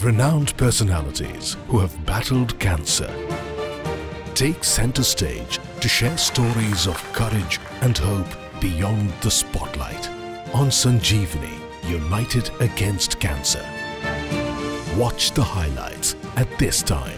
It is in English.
Renowned personalities who have battled cancer. Take center stage to share stories of courage and hope beyond the spotlight. On Sanjeevani United Against Cancer. Watch the highlights at this time.